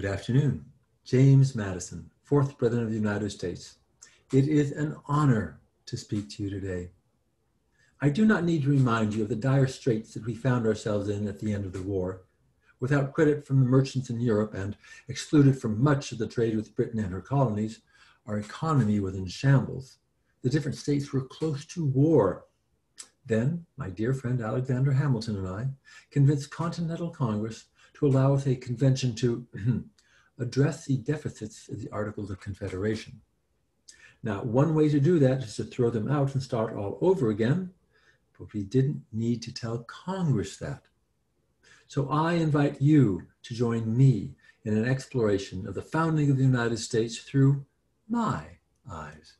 Good afternoon. James Madison, fourth President of the United States. It is an honor to speak to you today. I do not need to remind you of the dire straits that we found ourselves in at the end of the war. Without credit from the merchants in Europe and excluded from much of the trade with Britain and her colonies, our economy was in shambles. The different states were close to war. Then, my dear friend Alexander Hamilton and I convinced Continental Congress to allow a convention to address the deficits of the Articles of Confederation. Now, one way to do that is to throw them out and start all over again, but we didn't need to tell Congress that. So I invite you to join me in an exploration of the founding of the United States through my eyes.